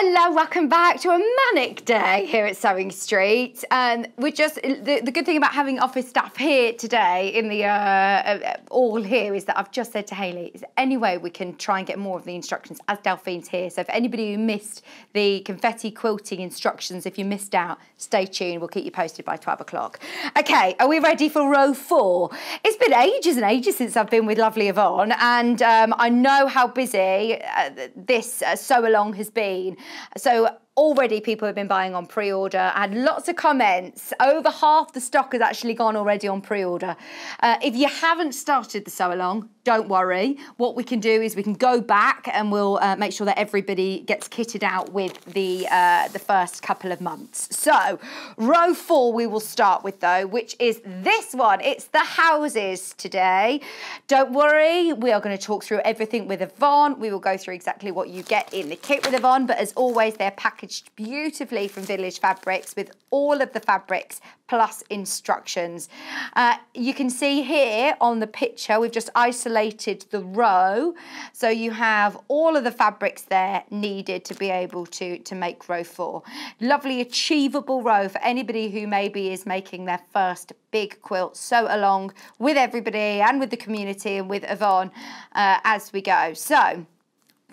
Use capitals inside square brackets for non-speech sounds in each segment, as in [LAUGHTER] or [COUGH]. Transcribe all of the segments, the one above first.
Hello, welcome back to a manic day here at Sewing Street. And um, we're just, the, the good thing about having office staff here today in the, uh, uh, all here is that I've just said to Hayley, is any way we can try and get more of the instructions as Delphine's here? So if anybody who missed the confetti quilting instructions, if you missed out, stay tuned. We'll keep you posted by 12 o'clock. Okay, are we ready for row four? It's been ages and ages since I've been with lovely Yvonne and um, I know how busy uh, this uh, sew along has been. So already people have been buying on pre-order. I had lots of comments. Over half the stock has actually gone already on pre-order. Uh, if you haven't started the sew along, don't worry. What we can do is we can go back and we'll uh, make sure that everybody gets kitted out with the uh, the first couple of months. So row four we will start with though, which is this one. It's the houses today. Don't worry, we are going to talk through everything with Yvonne. We will go through exactly what you get in the kit with Yvonne, but as always, they're packaged packaged beautifully from Village Fabrics with all of the fabrics plus instructions. Uh, you can see here on the picture, we've just isolated the row. So you have all of the fabrics there needed to be able to, to make row four. Lovely achievable row for anybody who maybe is making their first big quilt So along with everybody and with the community and with Yvonne uh, as we go. So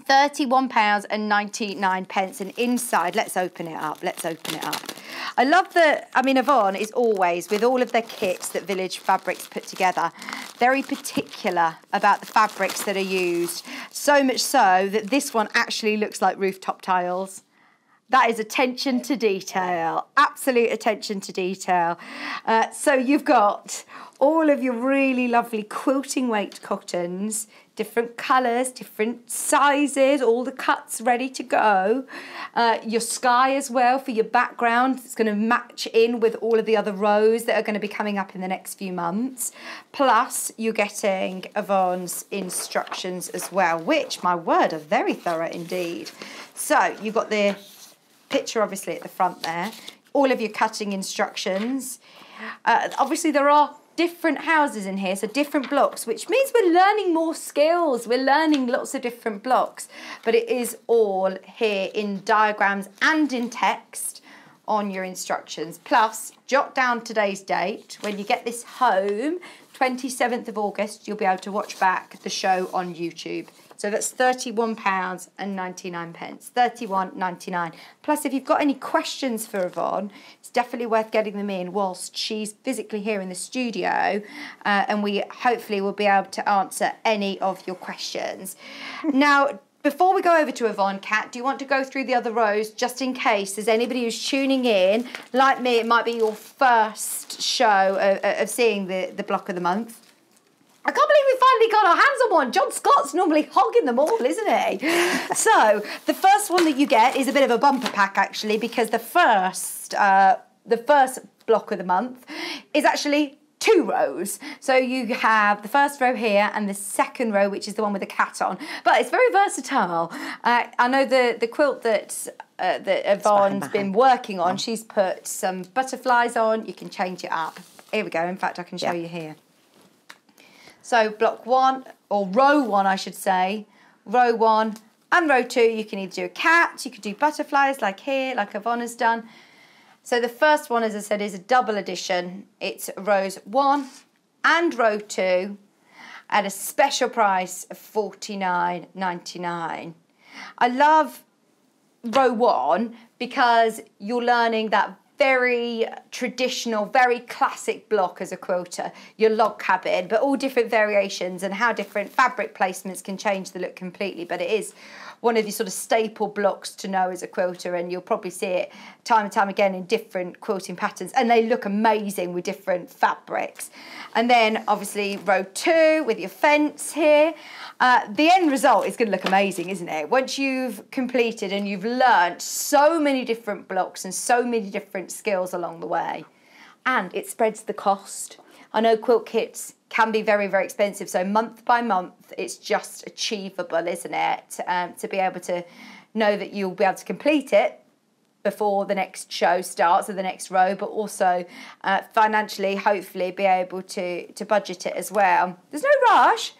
£31 and 99 pence and inside let's open it up let's open it up. I love that I mean Yvonne is always with all of their kits that Village Fabrics put together very particular about the fabrics that are used. So much so that this one actually looks like rooftop tiles. That is attention to detail, absolute attention to detail. Uh, so you've got all of your really lovely quilting weight cottons different colours, different sizes, all the cuts ready to go. Uh, your sky as well for your background. It's going to match in with all of the other rows that are going to be coming up in the next few months. Plus, you're getting Yvonne's instructions as well, which, my word, are very thorough indeed. So, you've got the picture obviously at the front there, all of your cutting instructions. Uh, obviously, there are different houses in here, so different blocks, which means we're learning more skills. We're learning lots of different blocks, but it is all here in diagrams and in text on your instructions. Plus, jot down today's date. When you get this home, 27th of August, you'll be able to watch back the show on YouTube. So that's £31 and 99 pence, 31.99. Plus, if you've got any questions for Yvonne, it's definitely worth getting them in whilst she's physically here in the studio, uh, and we hopefully will be able to answer any of your questions. [LAUGHS] now, before we go over to Yvonne, Kat, do you want to go through the other rows just in case there's anybody who's tuning in? Like me, it might be your first show of, of seeing the, the block of the month. I can't believe we finally got our hands on one. John Scott's normally hogging them all, isn't he? [LAUGHS] so the first one that you get is a bit of a bumper pack actually, because the first uh, the first block of the month is actually two rows. So you have the first row here and the second row, which is the one with the cat on. But it's very versatile. Uh, I know the, the quilt that uh, that Yvonne's been working on, she's put some butterflies on. You can change it up. Here we go. In fact, I can show yeah. you here. So block one, or row one, I should say, row one and row two, you can either do a cat, you could do butterflies like here, like Yvonne has done. So the first one, as I said, is a double edition. It's rows one and row two at a special price of $49.99. I love row one because you're learning that very traditional, very classic block as a quilter, your log cabin, but all different variations and how different fabric placements can change the look completely. But it is one of the sort of staple blocks to know as a quilter and you'll probably see it time and time again in different quilting patterns and they look amazing with different fabrics. And then obviously row two with your fence here. Uh, the end result is going to look amazing, isn't it? Once you've completed and you've learnt so many different blocks and so many different skills along the way. And it spreads the cost. I know quilt kits can be very, very expensive. So month by month, it's just achievable, isn't it? Um, to be able to know that you'll be able to complete it before the next show starts or the next row, but also uh, financially, hopefully, be able to to budget it as well. There's no rush.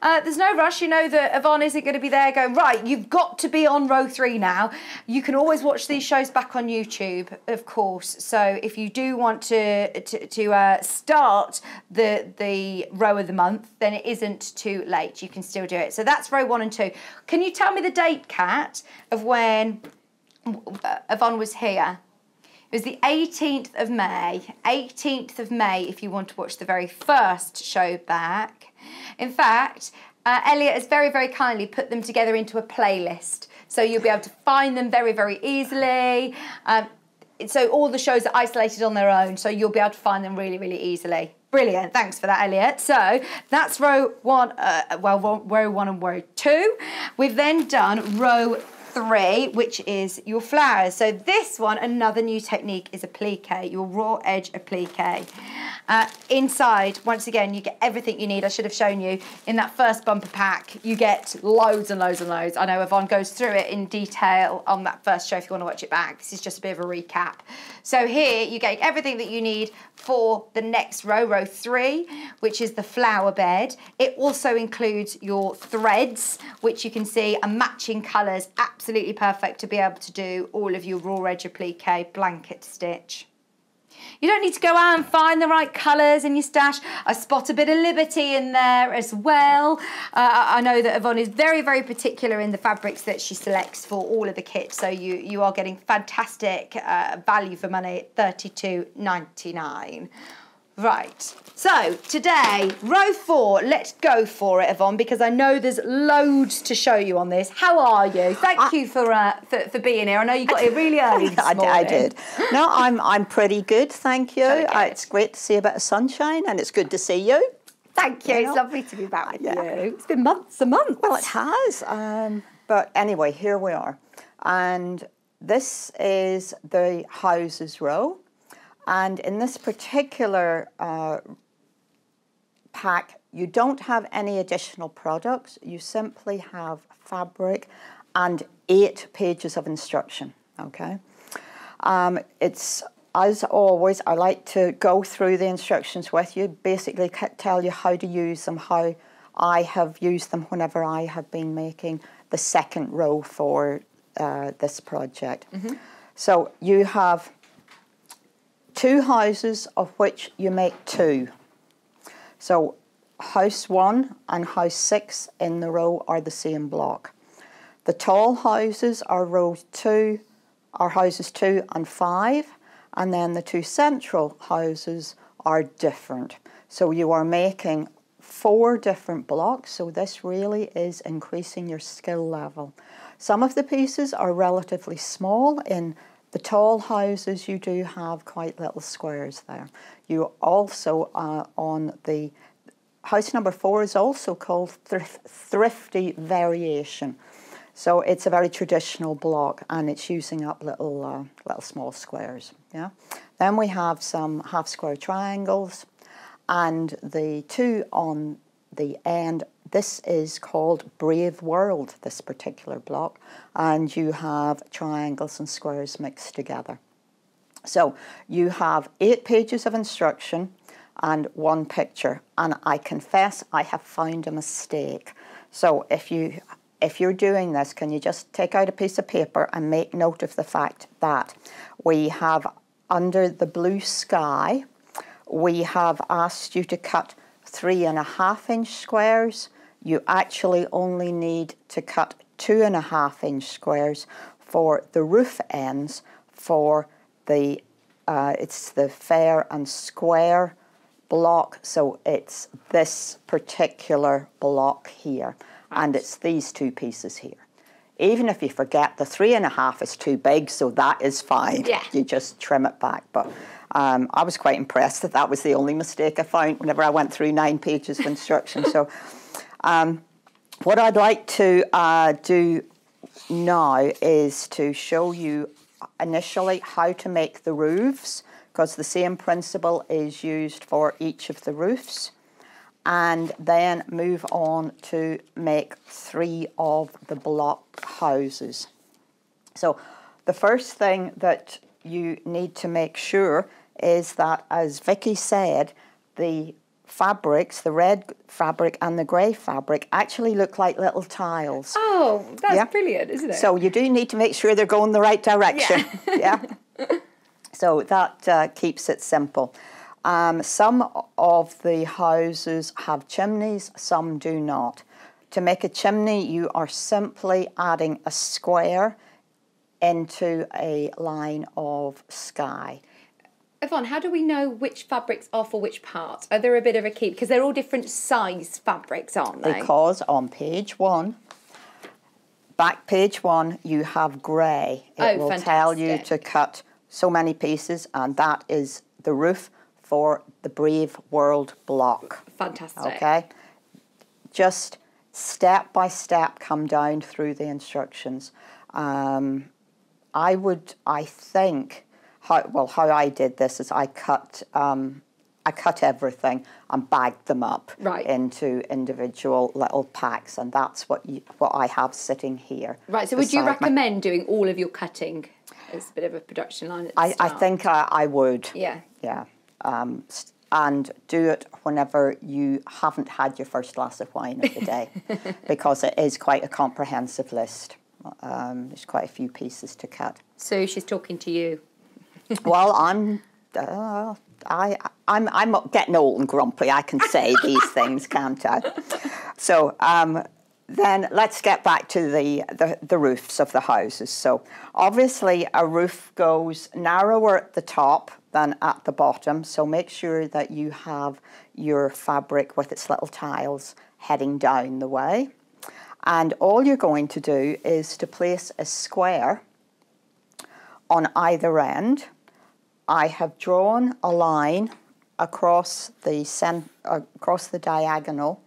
Uh, there's no rush. You know that Yvonne isn't going to be there going, right, you've got to be on row three now. You can always watch these shows back on YouTube, of course. So if you do want to, to, to uh, start the, the row of the month, then it isn't too late. You can still do it. So that's row one and two. Can you tell me the date, Kat, of when Yvonne was here? It was the 18th of May. 18th of May, if you want to watch the very first show back. In fact, uh, Elliot has very, very kindly put them together into a playlist. So you'll be able to find them very, very easily. Um, so all the shows are isolated on their own, so you'll be able to find them really, really easily. Brilliant, thanks for that, Elliot. So that's row one, uh, well, row one and row two. We've then done row three, which is your flowers. So this one, another new technique is applique, your raw edge applique. Uh, inside, once again, you get everything you need. I should have shown you in that first bumper pack, you get loads and loads and loads. I know Yvonne goes through it in detail on that first show if you want to watch it back. This is just a bit of a recap. So here you get everything that you need for the next row, row three, which is the flower bed. It also includes your threads, which you can see are matching colours, absolutely perfect to be able to do all of your raw edge applique blanket stitch. You don't need to go out and find the right colours in your stash. I spot a bit of Liberty in there as well. Uh, I know that Yvonne is very, very particular in the fabrics that she selects for all of the kits. So you, you are getting fantastic uh, value for money at $32.99. Right. So today, row four, let's go for it, Yvonne, because I know there's loads to show you on this. How are you? Thank I, you for, uh, for, for being here. I know you got here really [LAUGHS] early this I, morning. I did. No, I'm I'm pretty good, thank you. Uh, it's great to see a bit of sunshine, and it's good to see you. Thank you. you it's lovely to be back with yeah. you. It's been months and months. Well, it has. Um, but anyway, here we are, and this is the houses row. And in this particular uh, pack, you don't have any additional products. You simply have fabric and eight pages of instruction, okay? Um, it's, as always, I like to go through the instructions with you, basically tell you how to use them, how I have used them whenever I have been making the second row for uh, this project. Mm -hmm. So you have two houses of which you make two. So house one and house six in the row are the same block. The tall houses are row two, are houses two and five, and then the two central houses are different. So you are making four different blocks, so this really is increasing your skill level. Some of the pieces are relatively small in the tall houses, you do have quite little squares there. You also, uh, on the house number four is also called Thrifty Variation. So it's a very traditional block and it's using up little, uh, little small squares. Yeah. Then we have some half square triangles and the two on the end this is called Brave World, this particular block, and you have triangles and squares mixed together. So you have eight pages of instruction and one picture, and I confess I have found a mistake. So if you if you're doing this, can you just take out a piece of paper and make note of the fact that we have under the blue sky, we have asked you to cut three and a half inch squares you actually only need to cut two and a half inch squares for the roof ends for the uh, it's the fair and square block. So it's this particular block here and it's these two pieces here. Even if you forget the three and a half is too big so that is fine. Yeah. you just trim it back. But um, I was quite impressed that that was the only mistake I found whenever I went through nine pages of instruction. So um, what I'd like to uh, do now is to show you initially how to make the roofs because the same principle is used for each of the roofs and then move on to make three of the block houses. So the first thing that you need to make sure is that as Vicky said the fabrics, the red fabric and the grey fabric, actually look like little tiles. Oh, that's Yeah. brilliant, isn't it? So you do need to make sure they're going the right direction. Yeah. [LAUGHS] so that uh, keeps it simple. Um, some of the houses have chimneys, some do not. To make a chimney, you are simply adding a square into a line of sky. Yvonne, how do we know which fabrics are for which part? Are there a bit of a key? Because they're all different size fabrics, aren't they? Because on page one, back page one, you have grey. It Oh, will tell you to cut so many pieces, and that is the roof for the Brave World block. Fantastic. Okay? Just step by step come down through the instructions. Um, I would, I think, how, well, how I did this is I cut, um, I cut everything and bagged them up Right. into individual little packs, and that's what you, what I have sitting here. Right, so would you recommend doing all of your cutting as a bit of a production line I, I think I, I would. Yeah. Yeah. Um, and do it whenever you haven't had your first glass of wine of the day, [LAUGHS] because it is quite a comprehensive list. Um, there's quite a few pieces to cut. So she's talking to you. [LAUGHS] well, I'm. Uh, I, I'm, I'm getting old and grumpy. I can say [LAUGHS] these things, can't I? So um, then let's get back to the, the, the roofs of the houses. So obviously a roof goes narrower at the top than at the bottom. So make sure that you have your fabric with its little tiles heading down the way. And all you're going to do is to place a square on either end. I have drawn a line across the cen- across the diagonal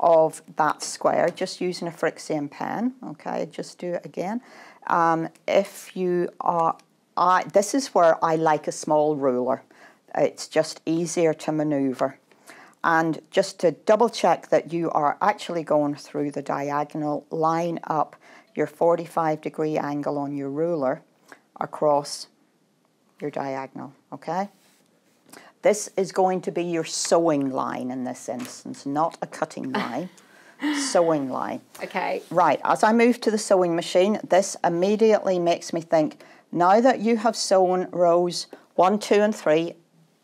of that square, just using a Frixion pen. Okay, just do it again. Um, if you are, I, this is where I like a small ruler. It's just easier to manoeuvre. And just to double check that you are actually going through the diagonal, line up your 45 degree angle on your ruler across your diagonal, okay? This is going to be your sewing line in this instance, not a cutting [LAUGHS] line, sewing line. Okay. Right, as I move to the sewing machine, this immediately makes me think now that you have sewn rows one, two, and three,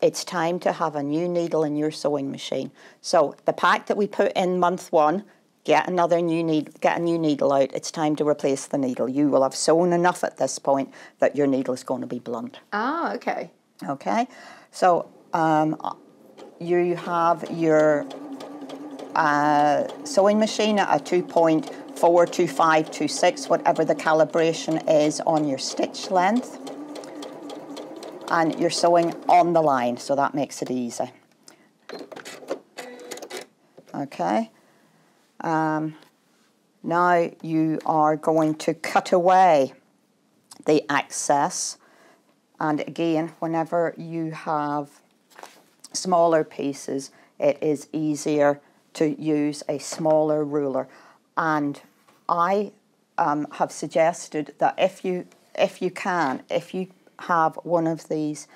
it's time to have a new needle in your sewing machine. So the pack that we put in month one, get another new needle, get a new needle out. It's time to replace the needle. You will have sewn enough at this point that your needle is going to be blunt. Ah, okay. Okay, so um, you have your uh, sewing machine at a 2.4, 2.5, 2.6, whatever the calibration is on your stitch length. And you're sewing on the line, so that makes it easy. Okay. Um, now you are going to cut away the excess. And again, whenever you have smaller pieces, it is easier to use a smaller ruler. And I um, have suggested that if you if you can, if you have one of these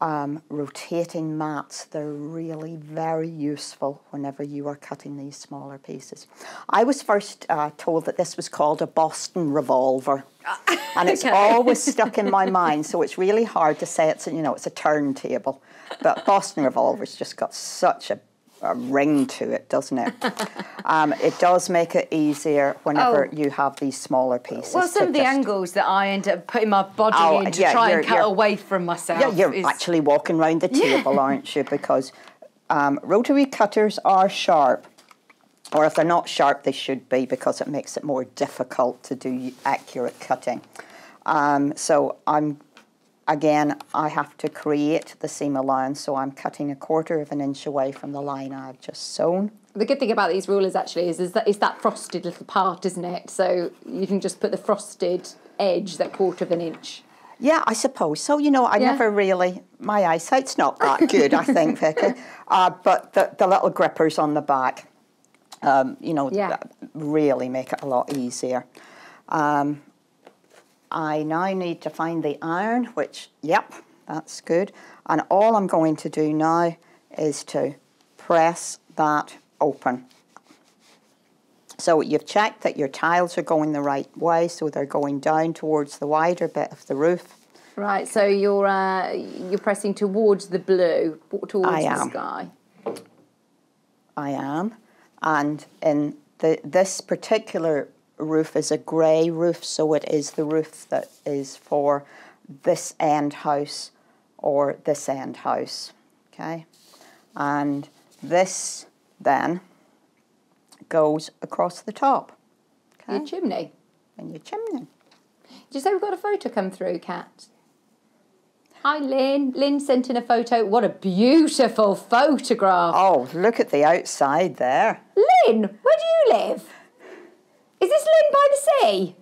um, rotating mats, they're really very useful whenever you are cutting these smaller pieces. I was first uh, told that this was called a Boston revolver. [LAUGHS] and it's Okay. always stuck in my mind, so it's really hard to say it's a, you know it's a turntable. But Boston revolver's just got such a, a ring to it, doesn't it? [LAUGHS] um, it does make it easier whenever Oh. you have these smaller pieces. Well, some of the angles that I end up putting my body Oh, in to yeah, try and cut away from myself. Yeah, you're is- actually walking around the table, aren't you? Because um, rotary cutters are sharp, or if they're not sharp, they should be because it makes it more difficult to do accurate cutting. Um, so I'm again, I have to create the seam allowance, so I'm cutting a quarter of an inch away from the line I've just sewn. The good thing about these rulers actually is, is that it's that frosted little part, isn't it? So you can just put the frosted edge, that quarter of an inch. Yeah, I suppose so. You know, I Yeah. never really, my eyesight's not that [LAUGHS] good, I think, Vicky. Uh, but the, the little grippers on the back, um, you know, Yeah. really make it a lot easier. Um, I now need to find the iron, which, yep, that's good. And all I'm going to do now is to press that open. So you've checked that your tiles are going the right way, so they're going down towards the wider bit of the roof. Right, so you're uh, you're pressing towards the blue, towards I the am. sky. I am. And in the this particular roof is a grey roof, so it is the roof that is for this end house or this end house. Okay? And this then goes across the top. Okay? Your chimney. And your chimney. Did you say we've got a photo come through, Kat? Hi, Lynn. Lynn sent in a photo. What a beautiful photograph. Oh, look at the outside there. Lynn, where do you live? Is this Lynn by the sea?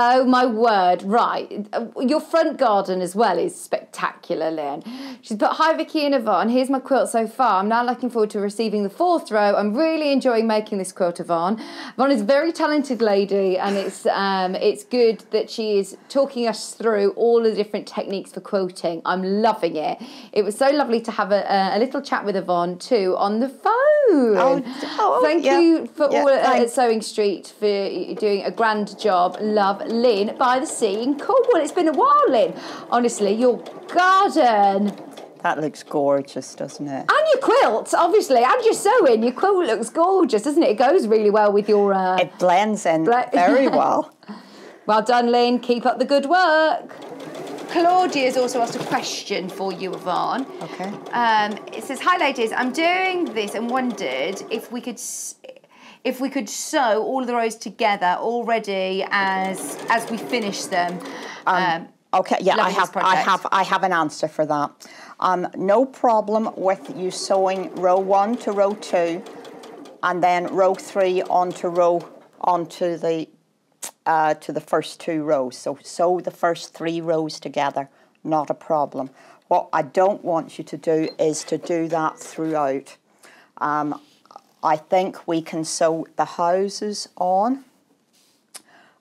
Oh my word! Right, your front garden as well is spectacular, Lynn. She's put hi Vicky and Yvonne. Here's my quilt so far. I'm now looking forward to receiving the fourth row. I'm really enjoying making this quilt, Yvonne. Yvonne is a very talented lady, and it's um, it's good that she is talking us through all the different techniques for quilting. I'm loving it. It was so lovely to have a, a, little chat with Yvonne too on the phone. oh, Thank yeah. you for Yeah, all at thanks. Sewing Street for doing a grand job. Love, Lynn by the sea in Cornwall. It's been a while, Lynn. Honestly, your garden That looks gorgeous, doesn't it? and your quilt, obviously, and your sewing. Your quilt looks gorgeous, doesn't it? It goes really well with your. Uh, It blends in Ble- [LAUGHS] very well. well done, Lynn. Keep up the good work. Claudia's also asked a question for you, Yvonne. Okay. Um, it says, "Hi, ladies. I'm doing this and wondered if we could." If we could sew all the rows together already as as we finish them, um, Okay, yeah, I have, I have, I have an answer for that. Um, no problem with you sewing row one to row two, and then row three onto row onto the uh, to the first two rows. So sew the first three rows together, not a problem. What I don't want you to do is to do that throughout. Um, I think we can sew the houses on.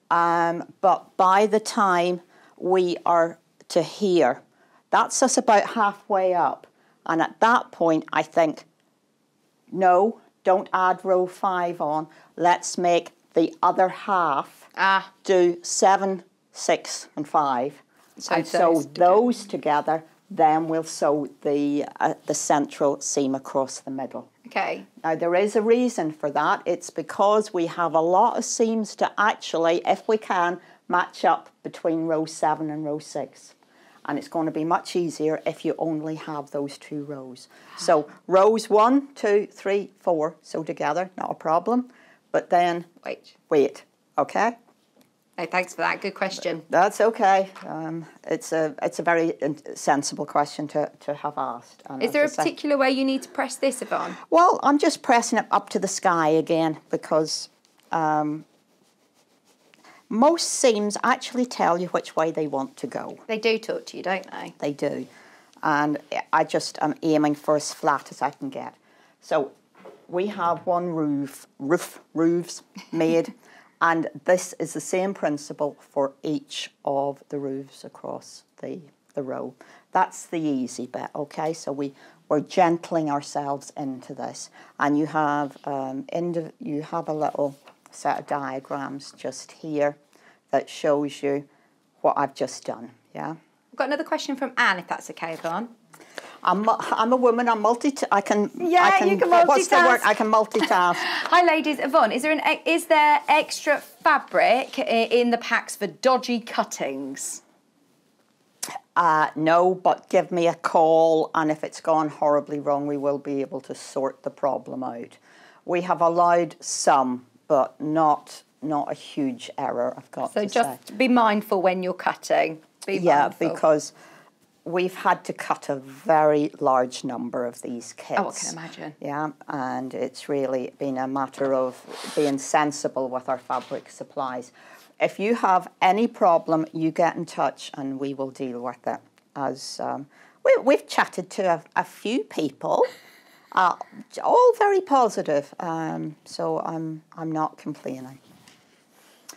Um, but by the time we are to here, that's us about halfway up. And at that point, I think, no, don't add row five on. Let's make the other half Ah. do seven, six, and five. Sew and sew those those together. Then we'll sew the uh, the central seam across the middle. okay, Now, there is a reason for that. It's because we have a lot of seams to actually, if we can, match up between row seven and row six. And it's going to be much easier if you only have those two rows. So, [SIGHS] rows one, two, three, four, sew together, not a problem. But then, wait. wait, okay? No, thanks for that. Good question. That's okay. Um, it's a it's a very sensible question to, to have asked. And Is there a say- particular way you need to press this, Yvonne? Well, I'm just pressing it up to the sky again because um, most seams actually tell you which way they want to go. They do talk to you, don't they? They do. And I just am aiming for as flat as I can get. So we have one roof, roof, roofs made, [LAUGHS] and this is the same principle for each of the roofs across the, the row. That's the easy bit, okay? So we, we're gentling ourselves into this. And you have, um, you have a little set of diagrams just here that shows you what I've just done, yeah? I've got another question from Anne, if that's okay, Yvonne. I'm, I'm a woman. I'm multi. I can. Yeah, I can, you can What's the word? multitask. I can multitask. [LAUGHS] Hi, ladies. Yvonne, is there an is there extra fabric in the packs for dodgy cuttings? uh, no, but give me a call, and if it's gone horribly wrong, we will be able to sort the problem out. We have allowed some, but not not a huge error. I've got So just say. be mindful when you're cutting. Be Yeah, mindful. because we've had to cut a very large number of these kits. Oh, I can imagine. Yeah, and it's really been a matter of being sensible with our fabric supplies. If you have any problem, you get in touch and we will deal with it. As um, we, we've chatted to a, a few people, [LAUGHS] uh, all very positive. Um, so I'm I'm not complaining.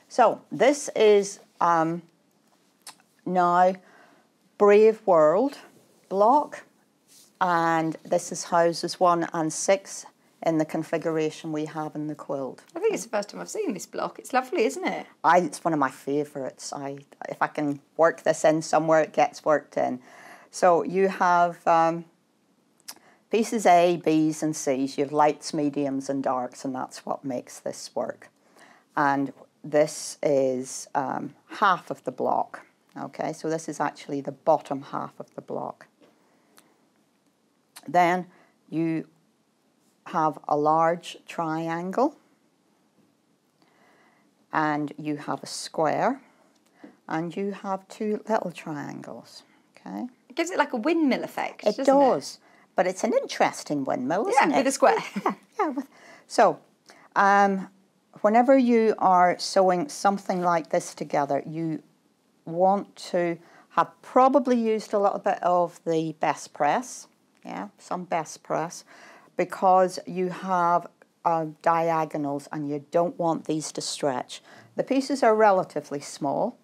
So this is um, now Brave World block and this is houses one and six in the configuration we have in the quilt. I think it's the first time I've seen this block. It's lovely, isn't it? I, it's one of my favourites. I, if I can work this in somewhere, it gets worked in. So you have um, pieces A, B's, and C's. You have lights, mediums, and darks, and that's what makes this work. And this is um, half of the block. Okay, so this is actually the bottom half of the block. Then you have a large triangle and you have a square and you have two little triangles. Okay. It gives it like a windmill effect. It does. It? But it's an interesting windmill, isn't yeah, it? with a square. [LAUGHS] yeah, yeah. So, um, whenever you are sewing something like this together, you want to have probably used a little bit of the best press, yeah, some best press, because you have uh, diagonals and you don't want these to stretch. The pieces are relatively small.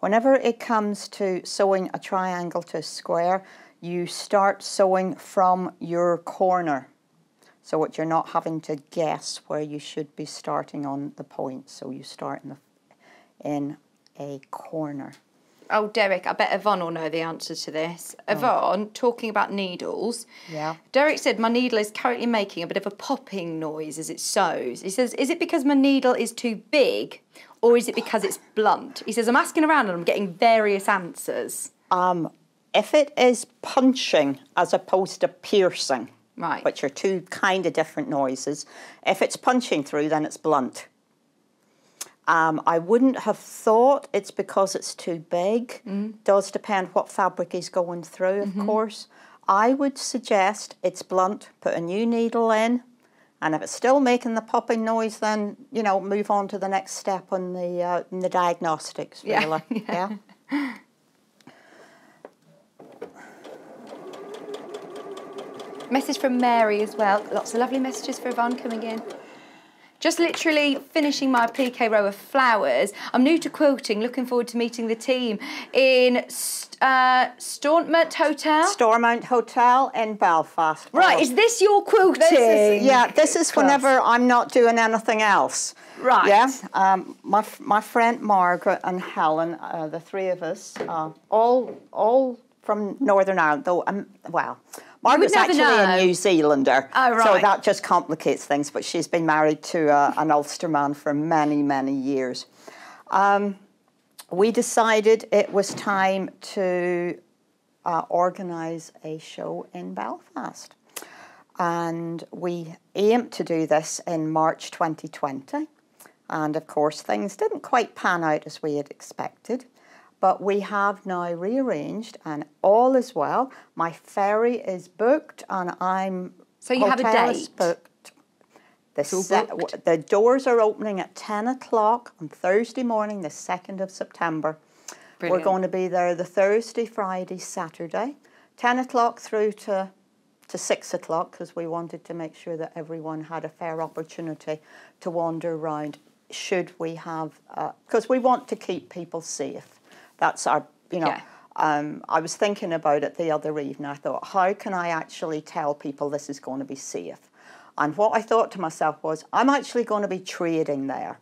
Whenever it comes to sewing a triangle to a square, you start sewing from your corner. So what you're not having to guess where you should be starting on the point. So you start in, the, in a corner. Oh, Derek, I bet Yvonne will know the answer to this. Oh. Yvonne, talking about needles. Yeah. Derek said my needle is currently making a bit of a popping noise as it sews. He says, is it because my needle is too big or is it because it's blunt? He says, I'm asking around and I'm getting various answers. Um, if it is punching as opposed to piercing, right. which are two kind of different noises, if it's punching through, then it's blunt. Um, I wouldn't have thought it's because it's too big. Mm. Does depend what fabric is going through, of mm-hmm. course. I would suggest it's blunt. Put a new needle in, and if it's still making the popping noise, then you know move on to the next step on the uh, in the diagnostics. Really, [LAUGHS] yeah. yeah. Message from Mary as well. Lots of lovely messages for Yvonne coming in. Just literally finishing my applique row of flowers. I'm new to quilting, looking forward to meeting the team in uh, Stormont Hotel. Stormont Hotel in Belfast. Right, is this your quilting? This is, yeah, this is whenever I'm not doing anything else. Right. Yeah. Um, my my friend Margaret and Helen, uh, the three of us, uh, all all from Northern Ireland. Though, um, well, Margaret's actually know. a New Zealander. Oh, right. So that just complicates things, but she's been married to uh, an Ulster man for many, many years. Um, we decided it was time to uh, organise a show in Belfast. And we aimed to do this in March 2020. And of course, things didn't quite pan out as we had expected. But we have now rearranged and all is well. My ferry is booked and I'm So you have a date? booked. The, se- booked. the doors are opening at 10 o'clock on Thursday morning, the 2nd of September. Brilliant. We're going to be there the Thursday, Friday, Saturday, 10 o'clock through to, to 6 o'clock because we wanted to make sure that everyone had a fair opportunity to wander around should we have, because uh, we want to keep people safe. That's our, you know. Yeah. Um, I was thinking about it the other evening. I thought, how can I actually tell people this is going to be safe? And what I thought to myself was, I'm actually going to be trading there,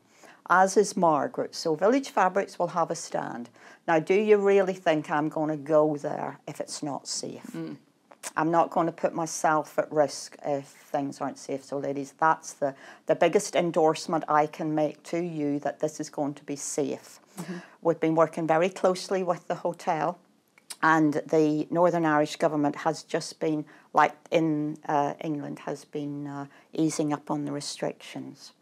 as is Margaret. So Village Fabrics will have a stand. Now, do you really think I'm going to go there if it's not safe? Mm. I'm not going to put myself at risk if things aren't safe. So, ladies, that's the, the biggest endorsement I can make to you that this is going to be safe. Mm-hmm. We've been working very closely with the hotel, and the Northern Irish government has just been, like in uh, England, has been uh, easing up on the restrictions.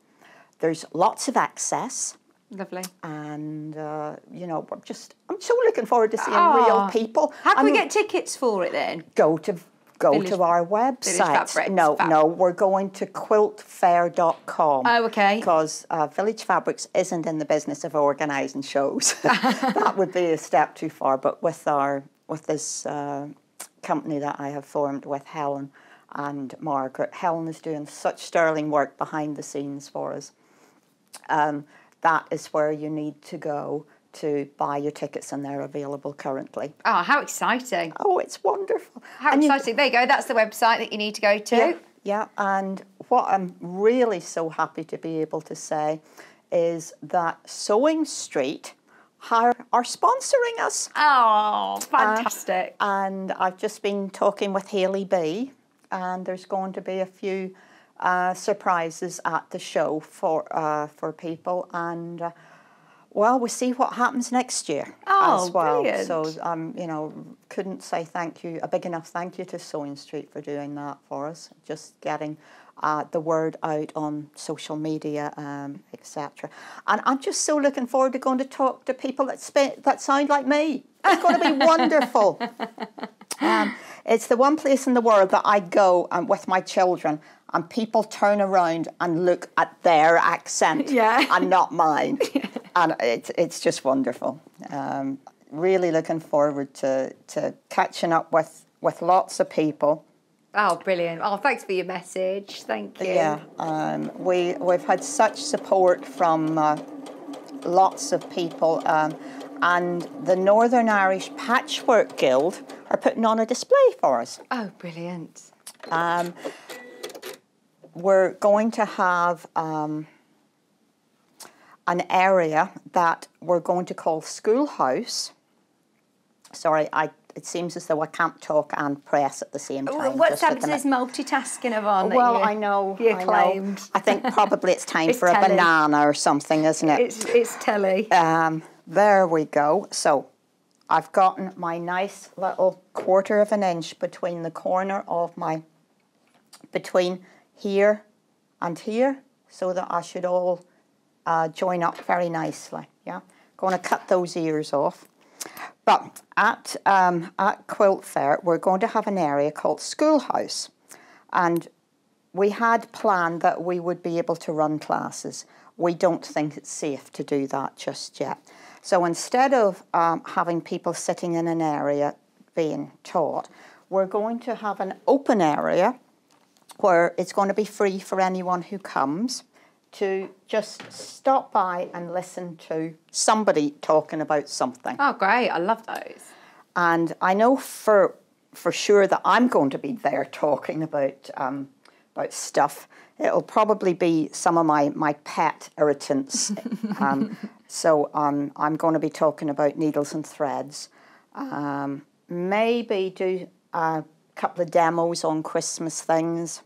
There's lots of access. Lovely. And, uh, you know, I'm just, I'm so looking forward to seeing oh. real people. How can we get tickets for it then? Go to go Village, to our website. No, Fab. no, we're going to quiltfair.com. Oh, okay. Because uh, Village Fabrics isn't in the business of organising shows. [LAUGHS] that would be a step too far. But with our with this uh, company that I have formed with Helen and Margaret, Helen is doing such sterling work behind the scenes for us. Um, that is where you need to go to buy your tickets, and they're available currently. Oh, how exciting! Oh, it's wonderful. How And you- exciting! There you go. That's the website that you need to go to. Yeah, yeah, and what I'm really so happy to be able to say is that Sewing Street are, are sponsoring us. Oh, fantastic! And I've just been talking with Haley B, and there's going to be a few uh, surprises at the show for uh, for people, and uh, well, we'll see what happens next year Oh, as well. brilliant. So um, you know, couldn't say thank you a big enough thank you to Sewing Street for doing that for us, just getting. Uh, the word out on social media, um, etc. And I'm just so looking forward to going to talk to people that spe- that sound like me. It's going to be wonderful. [LAUGHS] Um, it's the one place in the world that I go um, with my children, and people turn around and look at their accent [LAUGHS] Yeah. and not mine, [LAUGHS] and it's it's just wonderful. Um, really looking forward to to catching up with with lots of people. Oh, brilliant! Oh, thanks for your message. Thank you. Yeah, um, we we've had such support from uh, lots of people, um, and the Northern Irish Patchwork Guild are putting on a display for us. Oh, brilliant! Um, we're going to have um, an area that we're going to call Schoolhouse. Sorry, I. It seems as though I can't talk and press at the same time. What's happened to this multitasking, Yvonne? that Well, you- I know. You I know. claimed. I think probably it's time [LAUGHS] It's for a banana or something, isn't it? It's it's telly. Um, there we go. So I've gotten my nice little quarter of an inch between the corner of my, between here and here, so that I should all uh, join up very nicely. Yeah, going to cut those ears off. But at um, at Quilt Fair, we're going to have an area called Schoolhouse, and we had planned that we would be able to run classes. We don't think it's safe to do that just yet. So instead of um, having people sitting in an area being taught, we're going to have an open area where it's going to be free for anyone who comes to just stop by and listen to somebody talking about something. Oh, great! I love those. And I know for for sure that I'm going to be there talking about um, about stuff. It'll probably be some of my, my pet irritants. [LAUGHS] um, so um, I'm going to be talking about needles and threads. Um, maybe do a couple of demos on Christmas things.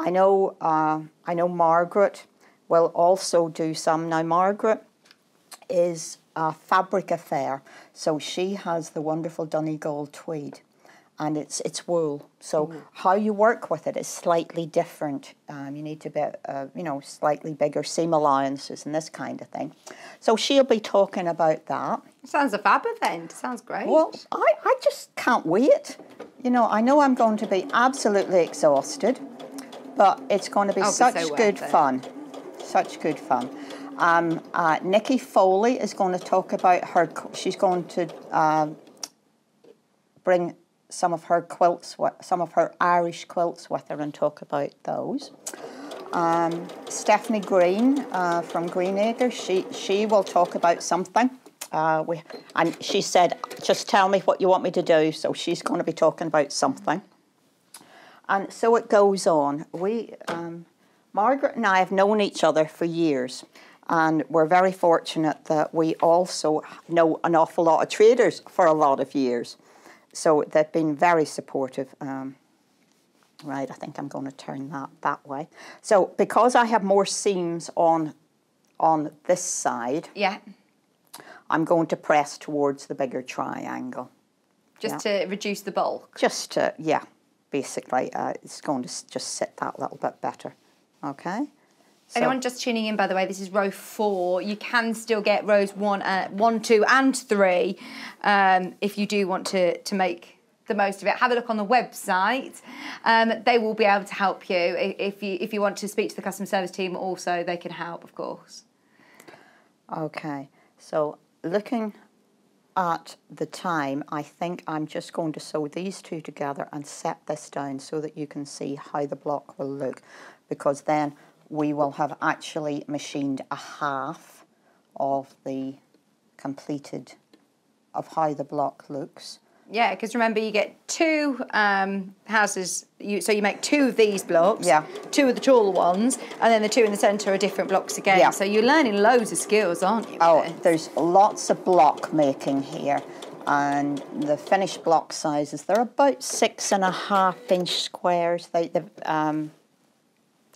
I know uh, I know Margaret will also do some. Now Margaret is a fabric affair, so she has the wonderful Donegal tweed, and it's it's wool. So how you work with it is slightly different. Um, you need to be uh, you know slightly bigger seam allowances and this kind of thing. So she'll be talking about that. Sounds a fab event. Sounds great. Well, I, I just can't wait. You know, I know I'm going to be absolutely exhausted, but it's going to be Oh, such so good fun. Such good fun. Um, uh, Nikki Foley is going to talk about her, she's going to um, bring some of her quilts, some of her Irish quilts with her and talk about those. Um, Stephanie Green uh, from Greenacre, she, she will talk about something. Uh, we, and she said, just tell me what you want me to do. So she's going to be talking about something. And so it goes on. We, um, Margaret and I have known each other for years, and we're very fortunate that we also know an awful lot of traders for a lot of years. So they've been very supportive. Um, right, I think I'm going to turn that that way. So because I have more seams on on this side, yeah. I'm going to press towards the bigger triangle. Just to reduce the bulk. Just to, yeah, basically, uh, it's going to just sit that little bit better. Okay? So- Anyone just tuning in, by the way, this is row four. You can still get rows one, uh, one, two, and three um, if you do want to to make the most of it. Have a look on the website. Um, they will be able to help you if you if you want to speak to the customer service team. Also, they can help, of course. Okay, so looking at the time, I think I'm just going to sew these two together and set this down so that you can see how the block will look because then we will have actually machined a half of the completed of how the block looks. Yeah, because remember you get two um, houses. You, so you make two of these blocks. Yeah. Two of the tall ones, and then the two in the centre are different blocks again. Yeah. So you're learning loads of skills, aren't you? Oh, there's lots of block making here, and the finished block sizes they're about six and a half inch squares. They, they um,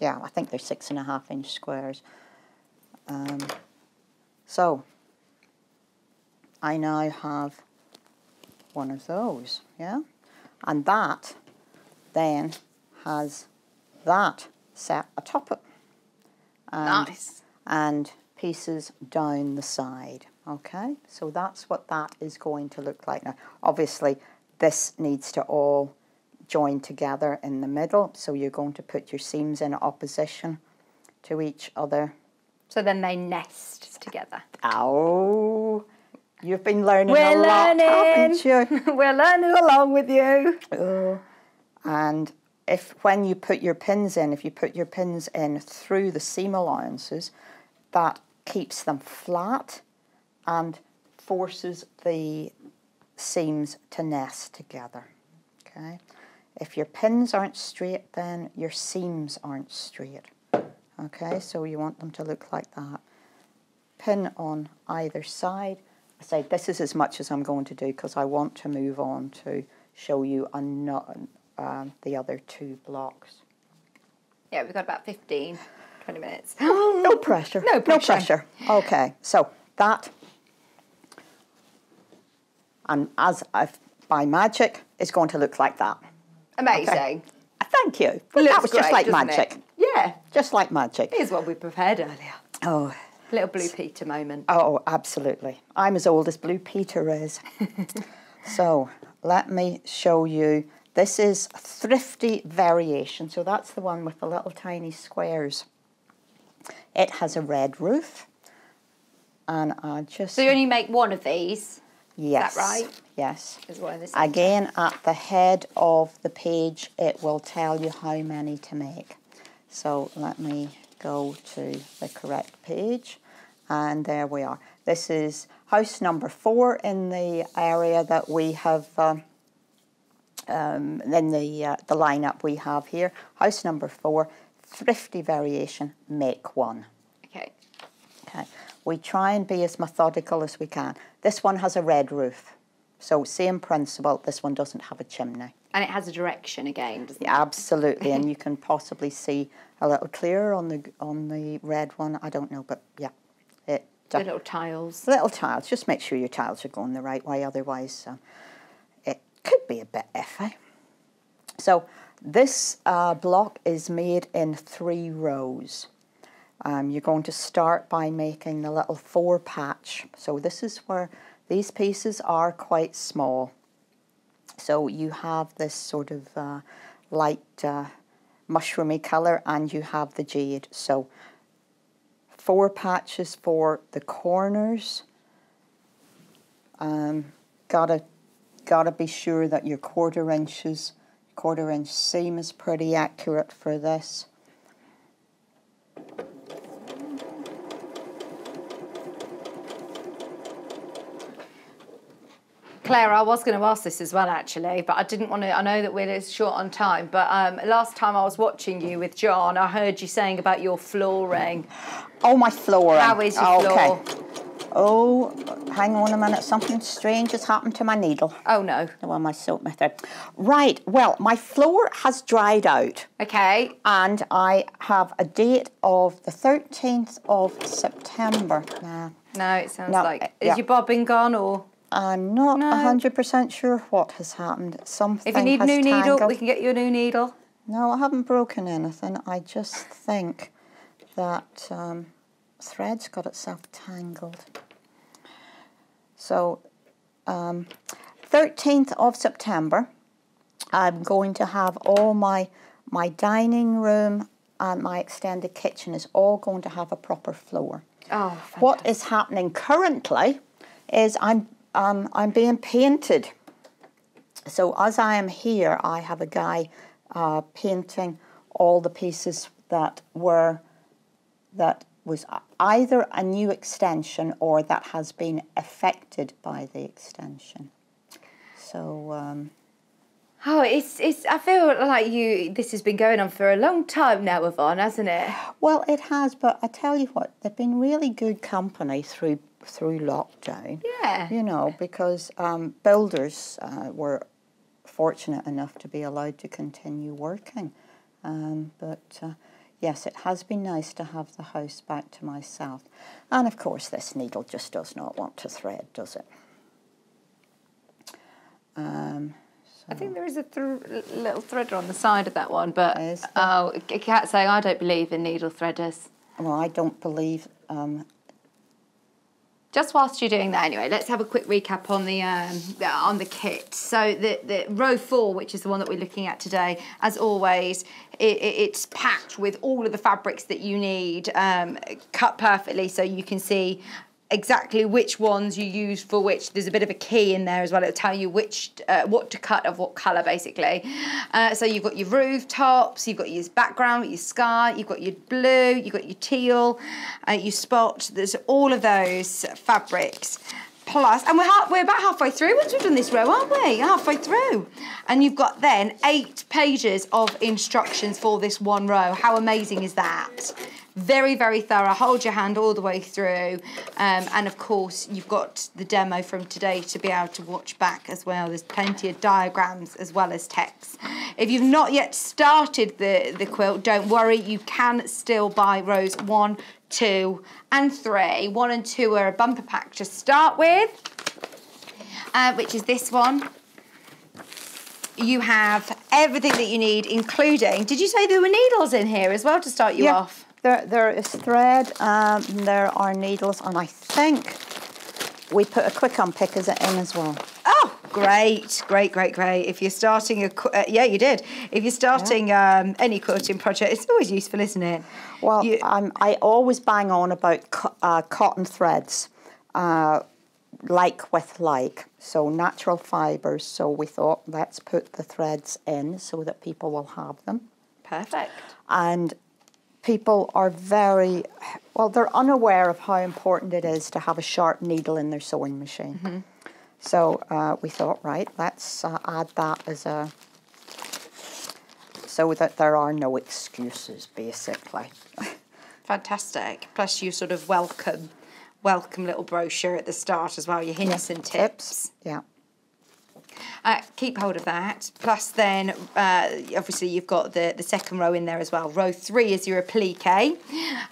yeah, I think they're six and a half inch squares. Um, so I now have one of those, yeah, and that then has that set atop it. And nice. and pieces down the side. Okay, so that's what that is going to look like. Now, obviously, this needs to all join together in the middle, so you're going to put your seams in opposition to each other. So then they nest together. Oh, you've been learning We're a lot, learning. haven't you? [LAUGHS] We're learning along with you. Oh, and if when you put your pins in, if you put your pins in through the seam allowances, that keeps them flat and forces the seams to nest together. Okay. If your pins aren't straight, then your seams aren't straight. Okay, so you want them to look like that. Pin on either side. I say this is as much as I'm going to do because I want to move on to show you ano- um, the other two blocks. Yeah, we've got about 15, 20 minutes. [GASPS] No pressure. No No pressure. pressure. Okay, so that, and as I've, by magic, is going to look like that. Amazing. Thank you. Well, that was just like magic. it? Yeah. Just like magic. Here's what we prepared earlier. Oh, Little Blue Peter moment. oh, absolutely. I'm as old as Blue Peter is. [LAUGHS] so let me show you. This is thrifty variation. So that's the one with the little tiny squares. It has a red roof, and I just So you only make one of these, yes, right? Yes. is what this is. Again, at the head of the page, it will tell you how many to make. So let me go to the correct page, and there we are. This is house number four in the area that we have, um, um, in the, uh, the lineup we have here. House number four, thrifty variation, make one. Okay. Okay. We try and be as methodical as we can. This one has a red roof. So same principle, this one doesn't have a chimney. And it has a direction again, doesn't Yeah, absolutely, and you [LAUGHS] can possibly see a little clearer on the on the red one. I don't know, but yeah, it? The little tiles. little tiles. Just make sure your tiles are going the right way, otherwise um, it could be a bit iffy. So this uh, block is made in three rows. Um, you're going to start by making the little four patch. So this is where these pieces are quite small. So you have this sort of uh, light uh, mushroomy colour and you have the jade. So four patches for the corners. Um, gotta gotta be sure that your quarter inches quarter inch seam is pretty accurate for this. Claire, I was going to ask this as well, actually, but I didn't want to. I know that we're short on time, but um, last time I was watching you with John, I heard you saying about your flooring. Oh my flooring. How is your okay. floor? Oh, hang on a minute. Something strange has happened to my needle. Oh no. Well, my soap method. Right. Well, my floor has dried out. Okay. and I have a date of the 13th of September. Nah, No, it sounds No, like. uh, Is yeah. your bobbin gone or? I'm not No. a 100% sure what has happened. Something If you need a new needle, we can get you a new needle. No, I haven't broken anything. I just think that um, thread's got itself tangled. So, um, 13th of September, I'm going to have all my my dining room and my extended kitchen is all going to have a proper floor. Oh, What is happening currently is I'm um, I'm being painted. So as I am here, I have a guy uh, painting all the pieces that were that was either a new extension or that has been affected by the extension. So. Um, Oh, it's it's. I feel like you. This has been going on for a long time now, Yvonne, hasn't it? Well, it has, but I tell you what, they've been really good company through through lockdown. Yeah. You know, because um, builders uh, were fortunate enough to be allowed to continue working, um, but. Uh, yes, it has been nice to have the house back to myself. And of course, this needle just does not want to thread, does it? Um, I think there is a th- little threader on the side of that one, but oh, a cat saying I don't believe in needle threaders. well, I don't believe um, Just whilst you're doing that, anyway, let's have a quick recap on the um, on the kit. So the the row four, which is the one that we're looking at today, as always, it, it- it's packed with all of the fabrics that you need, um, cut perfectly, so you can see exactly which ones you use for which. There's a bit of a key in there as well. It'll tell you which uh, what to cut of what colour, basically. Uh, so you've got your rooftops, you've got your background, your sky, you've got your blue, you've got your teal, uh, your spot. There's all of those fabrics. Plus, and we're, half, we're about halfway through once we've done this row, aren't we? Halfway through. And you've got then eight pages of instructions for this one row. How amazing is that? Very, very thorough. Hold your hand all the way through. Um, and of course, you've got the demo from today to be able to watch back as well. There's plenty of diagrams as well as text. If you've not yet started the, the quilt, don't worry, you can still buy rows one, two, and three. One and two are a bumper pack to start with, uh, which is this one. You have everything that you need, including. Did you say there were needles in here as well to start you off? There, there is thread, um, there are needles, and I think we put a quick unpick as it in as well. Oh, great, great, great, great. If you're starting a, uh, yeah, you did. If you're starting um, any quilting project, it's always useful, isn't it? Well, You- I'm, I always bang on about co- uh, cotton threads, uh, like with like, so natural fibres. So we thought let's put the threads in so that people will have them. perfect. and people are very well they're unaware of how important it is to have a sharp needle in their sewing machine so uh, we thought right let's uh, add that as a so that there are no excuses basically [LAUGHS] Fantastic. Plus, you sort of welcome, welcome little brochure at the start as well. Your hints and tips. yeah Uh, keep hold of that. Plus, then uh, obviously you've got the the second row in there as well. Row three is your applique,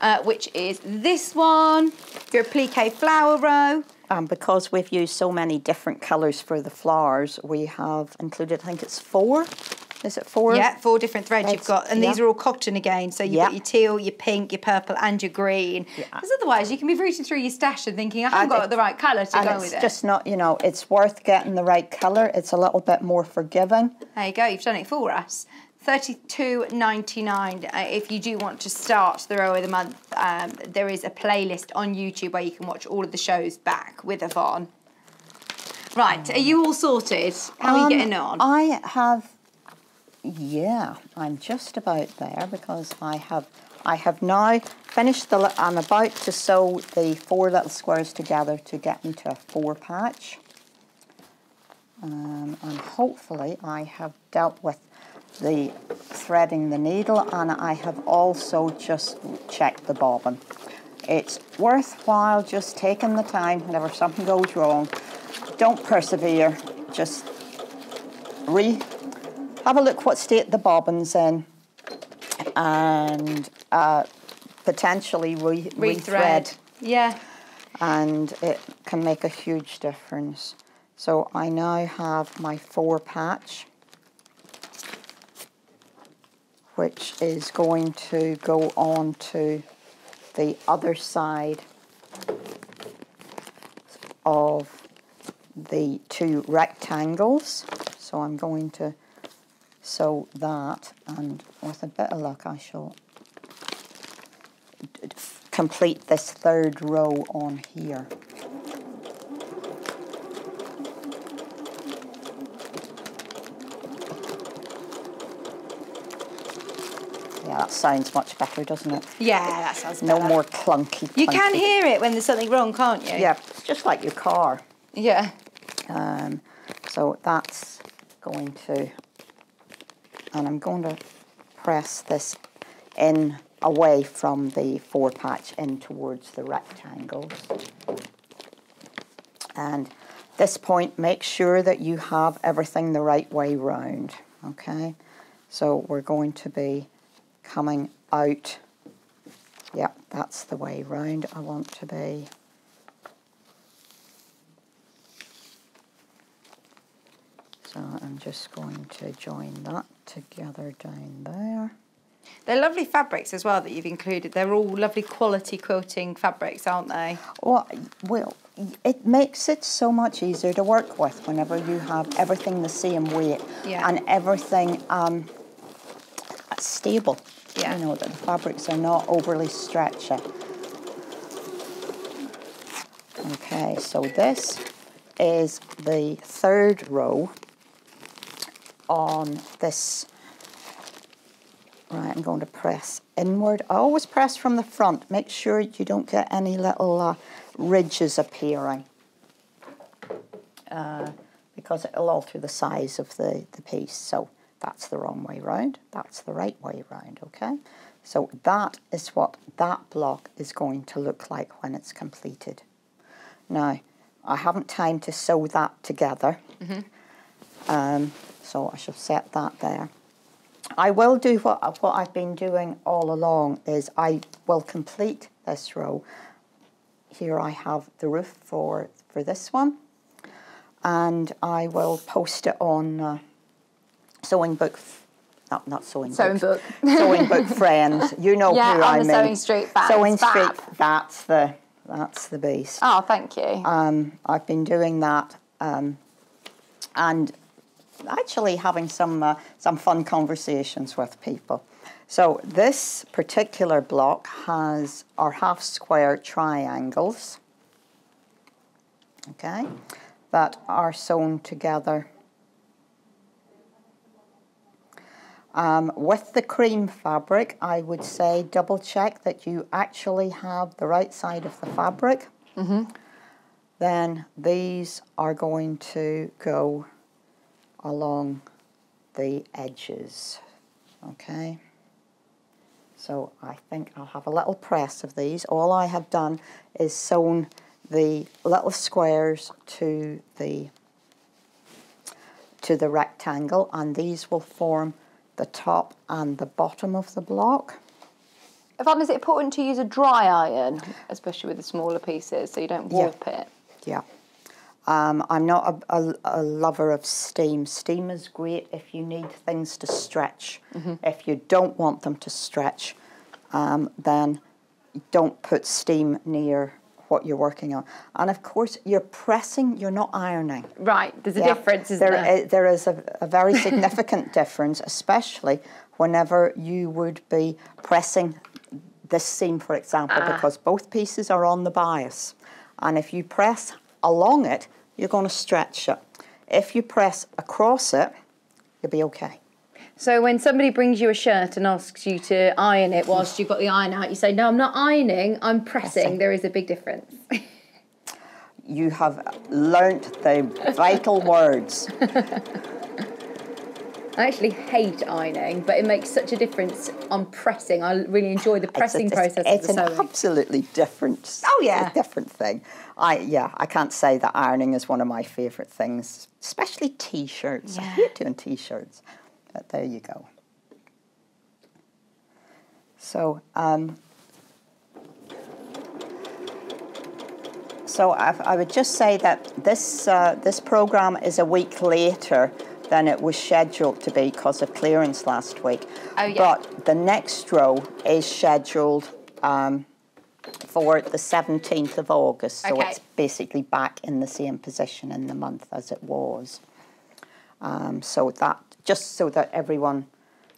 uh, which is this one. Your applique flower row. um, because we've used so many different colours for the flowers we have included i think it's four is it four Yeah, four different threads you've got, and these are all cotton again. So you've Yeah. got your teal, your pink, your purple, and your green. Because otherwise, you can be rooting through your stash and thinking, I haven't And got the right colour to go with it. It's just not, you know it's worth getting the right colour it's a little bit more forgiving There you go, you've done it for us. Thirty-two ninety-nine. Uh, if you do want to start the row of the month, um, there is a playlist on YouTube where you can watch all of the shows back with Yvonne. Right, are you all sorted? How are you Um, getting on? I have, yeah, I'm just about there because I have, I have now finished the. I'm about to sew the four little squares together to get into a four patch, um, and hopefully I have dealt with the threading the needle, and I have also just checked the bobbin. It's worthwhile just taking the time whenever something goes wrong. Don't persevere. Just re have a look what state the bobbin's in and uh, potentially re- Rethread. Yeah. and it can make a huge difference. So I now have my four patch which is going to go on to the other side of the two rectangles. So I'm going to sew that and with a bit of luck I shall complete this third row on here. Yeah, that sounds much better, doesn't it? Yeah, that sounds No more clunky. You can clunky. hear it when there's something wrong, can't you? Yeah, it's just like your car. Yeah. Um, so that's going to, and I'm going to press this in away from the four patch in towards the rectangles. And this point, make sure that you have everything the right way round, okay? So we're going to be coming out, yep, that's the way round I want to be. So I'm just going to join that together down there. They're lovely fabrics as well that you've included. They're all lovely quality quilting fabrics, aren't they? Well, well, it makes it so much easier to work with whenever you have everything the same weight Yeah. and everything um, stable. Yeah. You know, that the fabrics are not overly stretchy. Okay, so this is the third row on this. Right, I'm going to press inward. I always press from the front. Make sure you don't get any little uh, ridges appearing uh, because it'll alter the size of the, the piece. So that's the wrong way round. That's the right way round, okay? So that is what that block is going to look like when it's completed. Now, I haven't time to sew that together. Um, so I shall set that there. I will do what, what I've been doing all along is I will complete this row. Here I have the roof for, for this one and I will post it on uh, Sewing Book, not, not Sewing Sewing Book, Book. [LAUGHS] Sewing Book Friends. You know Yeah, who I the mean. Sewing Street fans. Sewing Fab. Street, that's the, that's the beast. Oh, thank you. Um, I've been doing that um, and actually having some uh, some fun conversations with people. So this particular block has our half square triangles, okay, that are sewn together. Um, with the cream fabric, I would say double check that you actually have the right side of the fabric. Then these are going to go along the edges, okay? So I think I'll have a little press of these. All I have done is sewn the little squares to the to the rectangle and these will form the top and the bottom of the block. Yvonne, is it important to use a dry iron, especially with the smaller pieces, so you don't Yeah. warp it? Yeah. Um, I'm not a, a, a lover of steam. Steam is great if you need things to stretch. If you don't want them to stretch, um, then don't put steam near what you're working on. And of course, you're pressing, you're not ironing. Right, there's a Yeah, difference, isn't there there? there is a, a very [LAUGHS] significant difference, especially whenever you would be pressing this seam, for example, Ah. because both pieces are on the bias. And if you press along it, you're going to stretch it. If you press across it, you'll be okay. So when somebody brings you a shirt and asks you to iron it whilst you've got the iron out, you say, "No, I'm not ironing. I'm pressing." Pressing. There is a big difference. You have learnt the vital words. [LAUGHS] I actually hate ironing, but it makes such a difference on pressing. I really enjoy the It's a- pressing it's, process It's of the an sewing. absolutely different. Oh, yeah. a different thing. I yeah, I can't say that ironing is one of my favourite things, especially t-shirts. I hate doing t-shirts, but there you go. So um, so I, I would just say that this uh, this program is a week later than it was scheduled to be because of clearance last week. Oh, yeah. But the next row is scheduled um, for the 17th of August, so Okay. it's basically back in the same position in the month as it was. Um, so that just so that everyone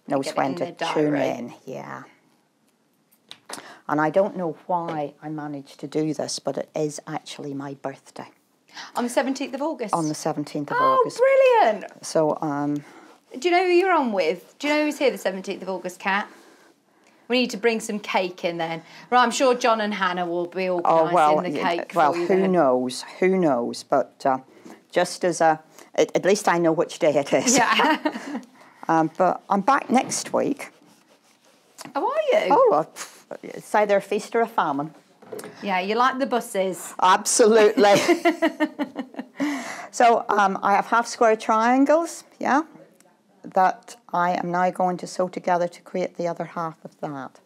knows when to tune in, yeah. And I don't know why I managed to do this, but it is actually my birthday On the 17th of August. on the 17th of oh, August. Oh, brilliant! So um, Do you know who you're on with? Do you know who's here the 17th of August, Kat? We need to bring some cake in then. Right, I'm sure John and Hannah will be Oh organising well, the cake well, for you who then. knows? Who knows? But uh, just as a, at, at least I know which day it is. Yeah. [LAUGHS] [LAUGHS] Um, but I'm back next week. How are you? Oh, it's either a feast or a famine. Yeah, you like the buses. Absolutely. [LAUGHS] so um, I have half square triangles, yeah, that I am now going to sew together to create the other half of that.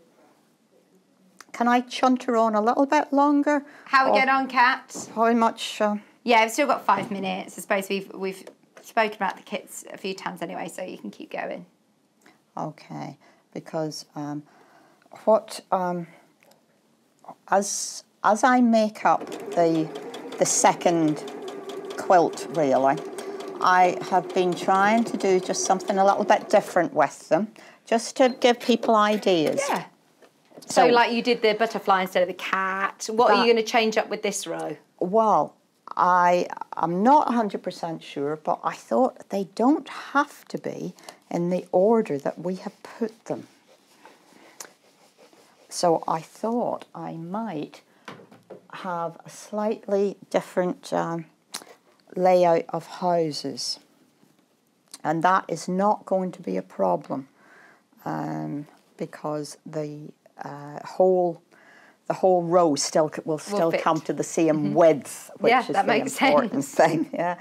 Can I chunter on a little bit longer? How we get on, Kat? How much? Uh, Yeah, I've still got five minutes. I suppose we've we've spoken about the kits a few times anyway, so you can keep going. Okay, because um, what um, as as I make up the the second quilt really, I have been trying to do just something a little bit different with them, just to give people ideas. Yeah. So, So- like you did the butterfly instead of the cat. What are you going to change up with this row? Well, I am not 100% sure, but I thought they don't have to be in the order that we have put them. So I thought I might have a slightly different um, layout of houses. And that is not going to be a problem um, because the uh, whole the whole row still will still fit. come to the same width, which Yeah, is that the makes important sense. [LAUGHS] thing. Yeah,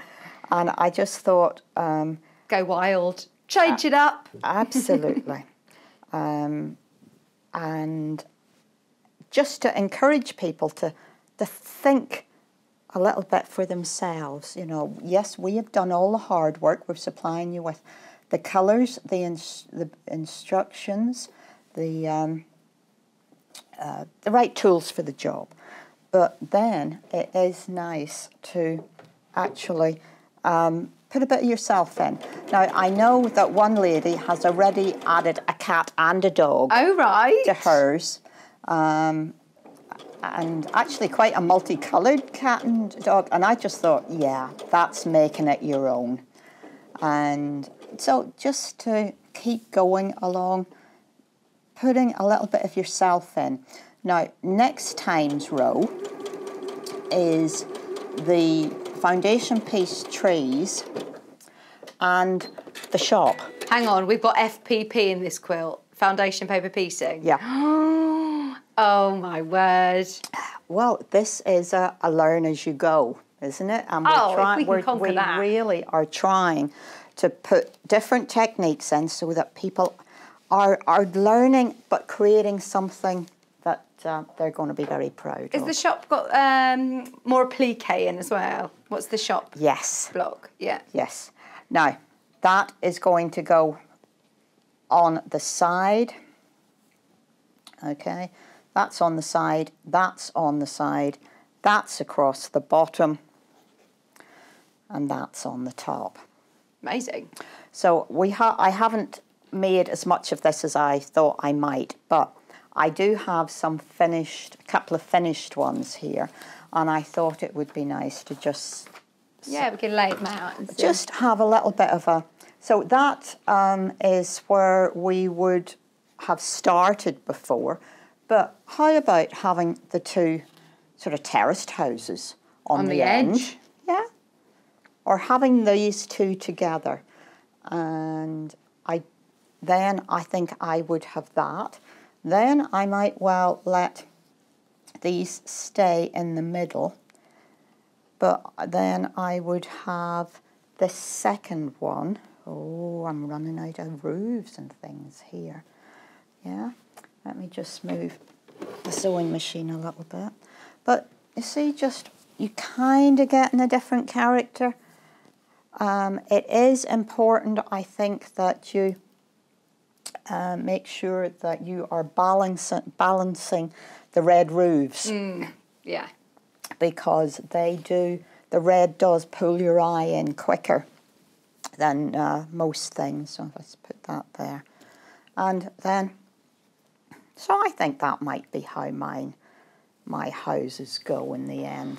and I just thought um, Go wild. Change it up. absolutely, [LAUGHS] um, and just to encourage people to to think a little bit for themselves. You know, yes, we have done all the hard work. We're supplying you with the colours, the ins- the instructions, the um, uh, the right tools for the job. But then it is nice to actually um, put a bit of yourself in. Now, I know that one lady has already added a cat and a dog Oh right. to hers. Um, and actually quite a multicoloured cat and dog. And I just thought, yeah, that's making it your own. And so just to keep going along, putting a little bit of yourself in. Now, next time's row is the foundation piece trees and the shop. Hang on, we've got FPP in this quilt. Foundation paper piecing. Yeah. [GASPS] Oh my word. Well, this is a, a learn as you go, isn't it? And Oh, if we can we're, conquer we that. really are trying to put different techniques in so that people are are learning but creating something uh, they're going to be very proud Is of. the shop got um, more applique in as well? What's the shop yes, block? Yeah. yes. Now that is going to go on the side. Okay, that's on the side. That's on the side. That's across the bottom. And that's on the top. Amazing. So we ha- I haven't made as much of this as I thought I might, but I do have some finished, a couple of finished ones here, and I thought it would be nice to just Yeah, we can lay them out. And just have a little bit of a. So that um, is where we would have started before, but how about having the two sort of terraced houses on, On the, the end? edge? Yeah. Or having these two together, and I, then I think I would have that. Then I might well let these stay in the middle but then I would have the second one. Oh, I'm running out of roofs and things here. Yeah, let me just move the sewing machine a little bit. But you see, just you kind of getting a different character. Um, it is important, I think, that you uh, make sure that you are balancing balancing the red roofs yeah. because they do the red does pull your eye in quicker than uh, most things. So let's put that there, and then so I think that might be how mine my houses go in the end.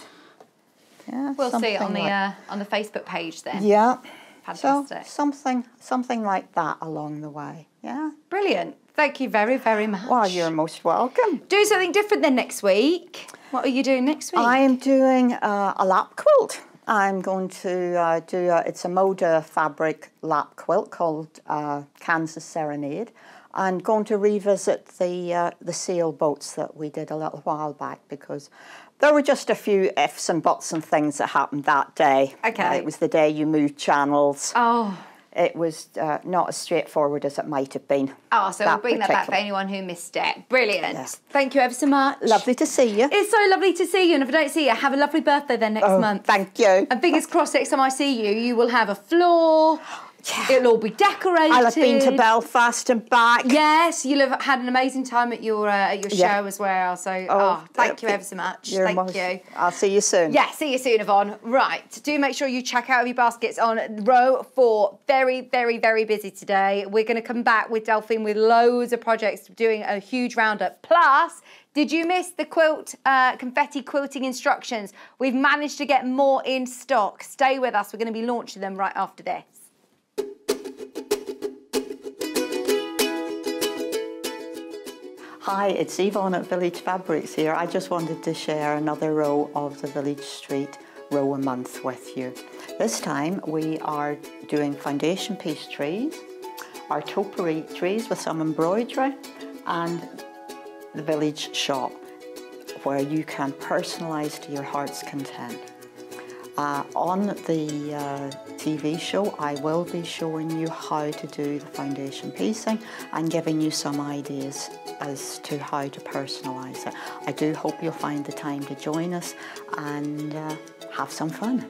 Yeah, We'll see it on something the like- uh, on the Facebook page then. yeah. Fantastic. So something something like that along the way. Yeah. Brilliant. Thank you very, very much. Well, you're most welcome. Do something different then next week. What are you doing next week? I am doing uh, a lap quilt. I'm going to uh, do a, it's a Moda fabric lap quilt called uh, Kansas Serenade. I'm going to revisit the uh, the sailboats that we did a little while back because there were just a few ifs and buts and things that happened that day. Okay. Uh, it was the day you moved channels. oh. It was uh, not as straightforward as it might have been. Oh, so we'll bring that back for anyone who missed it. Brilliant. Yes. Thank you ever so much. Lovely to see you. It's so lovely to see you, and if I don't see you, have a lovely birthday then next Oh, month. Thank you. And fingers crossed, next time I see you, you will have a floor. [GASPS] [GASPS] It'll all be decorated. I'll have been to Belfast and back. Yes, you'll have had an amazing time at your uh, at your Yeah. show as well. So, oh, thank you ever so much. you're Thank most- you. I'll see you soon. Yeah, see you soon, Yvonne. Right, do make sure you check out your baskets on row four. Very, very, very busy today. We're going to come back with Delphine with loads of projects, doing a huge roundup. Plus, did you miss the quilt uh, confetti quilting instructions? We've managed to get more in stock. Stay with us. We're going to be launching them right after this. Hi, it's Yvonne at Village Fabrics here. I just wanted to share another row of the Village Street row a month with you. This time we are doing foundation piece trees, our topiary trees with some embroidery, and the village shop where you can personalise to your heart's content. Uh, on the uh, TV show, I will be showing you how to do the foundation piecing and giving you some ideas as to how to personalise it. I do hope you'll find the time to join us and uh, have some fun.